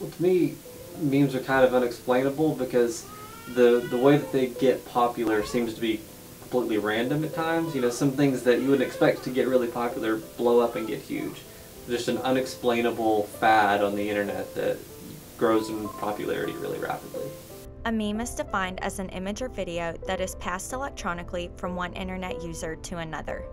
Well, to me, memes are kind of unexplainable because the the way that they get popular seems to be completely random at times. You know, some things that you wouldn't expect to get really popular blow up and get huge. Just an unexplainable fad on the internet that grows in popularity really rapidly. A meme is defined as an image or video that is passed electronically from one internet user to another.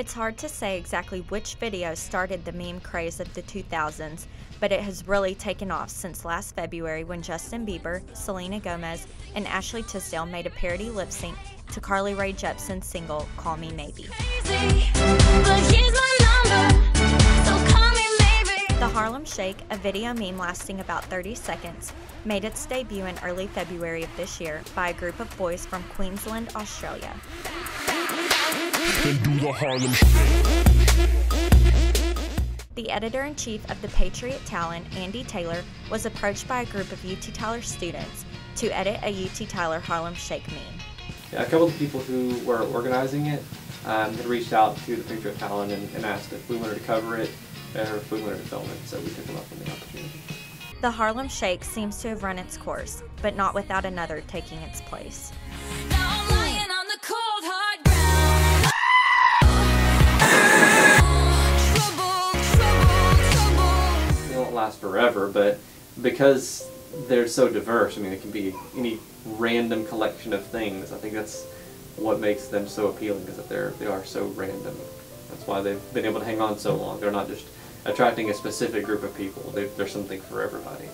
It's hard to say exactly which video started the meme craze of the 2000s, but it has really taken off since last February when Justin Bieber, Selena Gomez, and Ashley Tisdale made a parody lip sync to Carly Rae Jepsen's single Call Me Maybe. The Shake, a video meme lasting about 30 seconds, made its debut in early February of this year by a group of boys from Queensland, Australia. The editor in chief of the Patriot Talon, Andy Taylor, was approached by a group of UT Tyler students to edit a UT Tyler Harlem Shake meme. Yeah, a couple of people who were organizing it um, had reached out to the Patriot Talon and, and asked if we wanted to cover it if we wanted to so we took them up on the opportunity. The Harlem Shake seems to have run its course, but not without another taking its place. They won't last forever, but because they're so diverse, I mean, it can be any random collection of things. I think that's what makes them so appealing, is that they're they are so random. That's why they've been able to hang on so long. They're not just attracting a specific group of people. They, they're something for everybody.